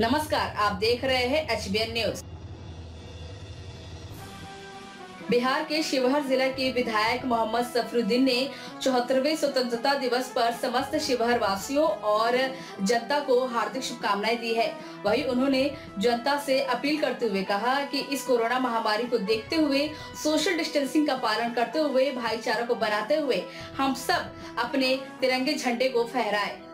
नमस्कार, आप देख रहे हैं एचबीएन न्यूज़। बिहार के शिवहर जिला के विधायक मोहम्मद सफरुद्दीन ने चौहत्तरवे स्वतंत्रता दिवस पर समस्त शिवहर वासियों और जनता को हार्दिक शुभकामनाएँ दी है। वहीं उन्होंने जनता से अपील करते हुए कहा कि इस कोरोना महामारी को देखते हुए, सोशल डिस्टेंसिंग का पालन करते हुए, भाईचारा को बनाते हुए हम सब अपने तिरंगे झंडे को फहराएँ।